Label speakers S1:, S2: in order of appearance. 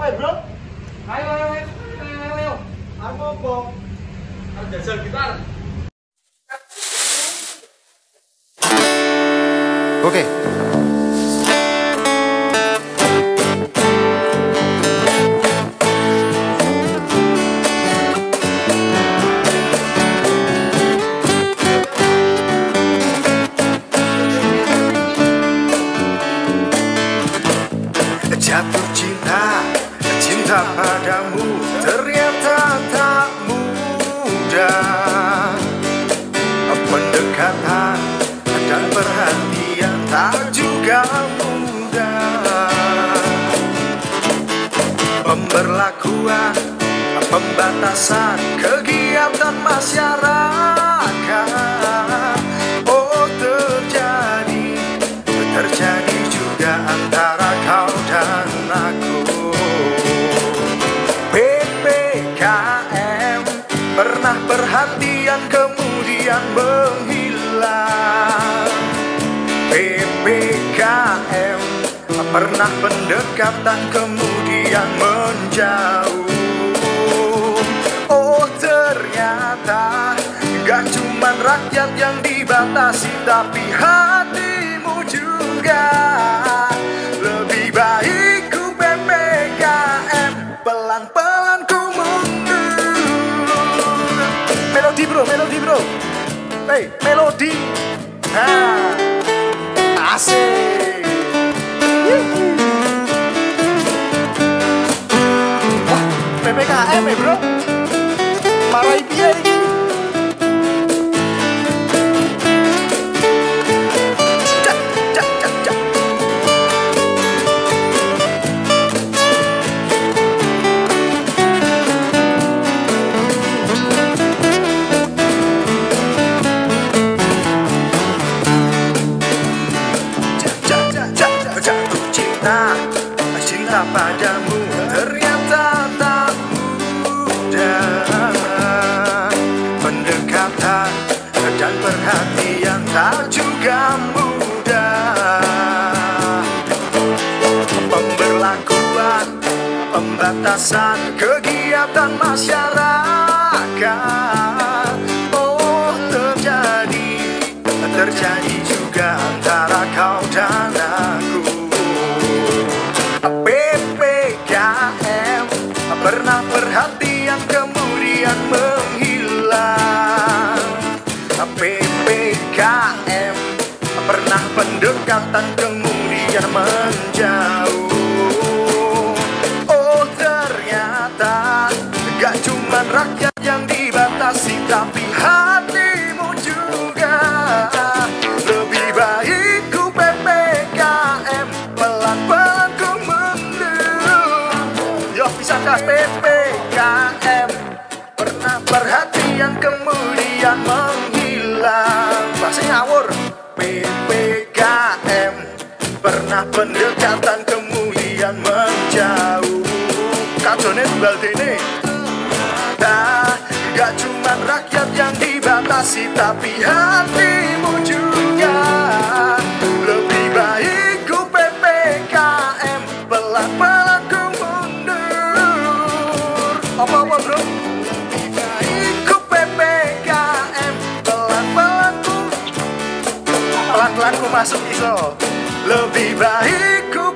S1: Apa ya, Bro?
S2: Ayo, ayo, ayo, ayo, ayo.
S1: Apa apa?
S2: Harus jajal gitar.
S3: Oke. Jatuh padamu ternyata tak mudah. Pendekatan dan perhatian tak juga mudah. Pemberlakuan, pembatasan Pernah perhatian kemudian menghilang. PPKM Pernah pendekatan kemudian menjauh. Oh ternyata Gak cuman rakyat yang dibatasi Tapi hatimu bro, melodi bro Hey, melodi Nah, asik Wah, PPKM ya bro. Marai piye pembatasan kegiatan masyarakat. Oh terjadi terjadi juga antara kau dan aku. PPKM pernah perhatian kemudian pendekatan kemudian menjauh. Oh ternyata gak cuman rakyat yang dibatasi tapi hatimu juga. Lebih baik ku PPKM pelan-pelan ku mundur Yo bisa kah PPKM pernah perhatian kemudian menghilang pendekatan kemudian menjauh. Kacone tunggal dene. Nah, gak cuman rakyat yang dibatasi Tapi hatimu juga. Lebih baik ku PPKM Pelan-pelan ku mundur. Apa-apa bro? Pelan-pelan ku masuk iso lebih baik ku